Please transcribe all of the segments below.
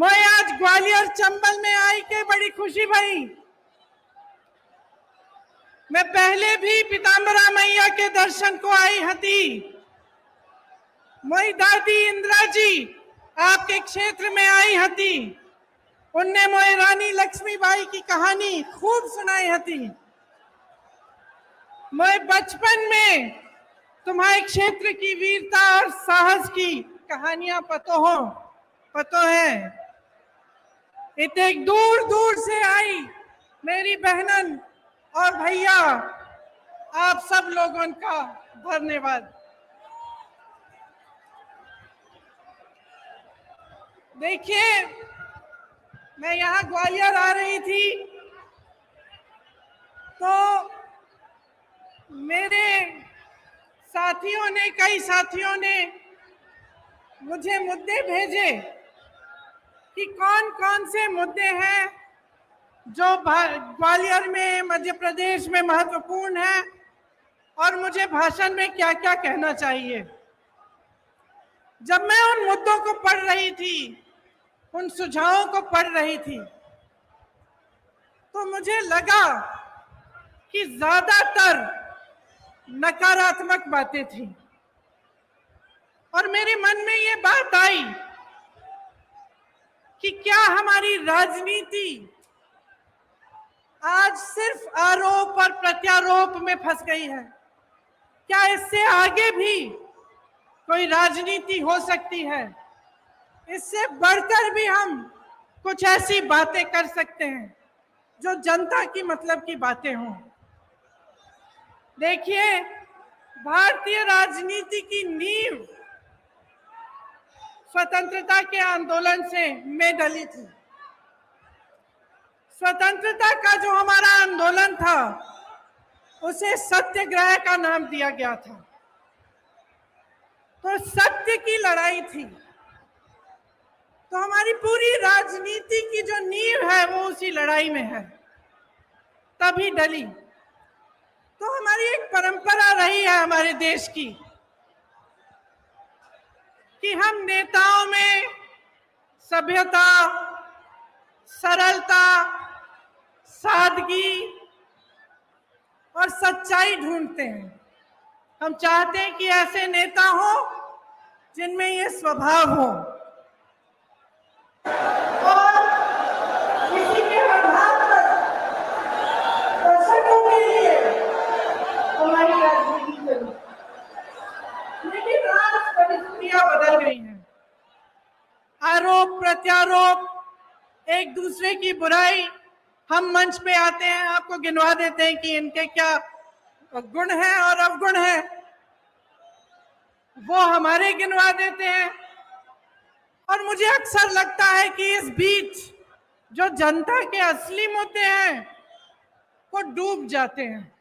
मैं आज ग्वालियर चंबल में आई के बड़ी खुशी भई मैं पहले भी पीताम्बरा मैया के दर्शन को आई हती। मोई दादी इंदिरा जी आपके क्षेत्र में आई हती। उनने मोए रानी लक्ष्मीबाई की कहानी खूब सुनाई हती। मैं बचपन में तुम्हारे क्षेत्र की वीरता और साहस की कहानियाँ पतो हो, पतो है। इतने दूर दूर से आई मेरी बहनन और भैया, आप सब लोगों का धन्यवाद। देखिए, मैं यहाँ ग्वालियर आ रही थी तो मेरे साथियों ने, कई साथियों ने मुझे मुद्दे भेजे। कि कौन कौन से मुद्दे हैं जो ग्वालियर में, मध्य प्रदेश में महत्वपूर्ण है और मुझे भाषण में क्या क्या कहना चाहिए? जब मैं उन मुद्दों को पढ़ रही थी, उन सुझावों को पढ़ रही थी तो मुझे लगा कि ज़्यादातर नकारात्मक बातें थी। और मेरे मन में ये बात आई कि क्या हमारी राजनीति आज सिर्फ़ आरोप और प्रत्यारोप में फंस गई है? क्या इससे आगे भी कोई राजनीति हो सकती है? इससे बढ़कर भी हम कुछ ऐसी बातें कर सकते हैं जो जनता की मतलब की बातें हों। देखिए, भारतीय राजनीति की नींव स्वतंत्रता के आंदोलन से मैं डली थी। स्वतंत्रता का जो हमारा आंदोलन था, उसे सत्याग्रह का नाम दिया गया था। तो सत्य की लड़ाई थी। तो हमारी पूरी राजनीति की जो नींव है, वो उसी लड़ाई में है। तभी डली। तो हमारी एक परंपरा रही है हमारे देश की। कि हम नेताओं में सभ्यता, सरलता, सादगी और सच्चाई ढूंढते हैं। हम चाहते हैं कि ऐसे नेता हो जिनमें ये स्वभाव हो। और इसी के पर दर्शकों के लिए हमारी राजनीति लेकिन आज परिस्थितियाँ बदल गई हैं आरोप प्रत्यारोप, एक दूसरे की बुराई, हम मंच पे आते हैं, आपको गिनवा देते हैं कि इनके क्या गुण हैं और अवगुण हैं। वो हमारे गिनवा देते हैं। और मुझे अक्सर लगता है कि इस बीच जो जनता के असली मुद्दे हैं, वो डूब जाते हैं।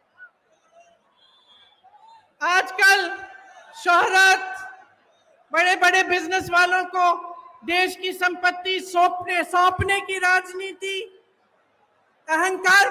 आजकल शोहरत बड़े बड़े बिज़नेस वालों को देश की संपत्ति सौंपने सौंपने की राजनीति अहंकार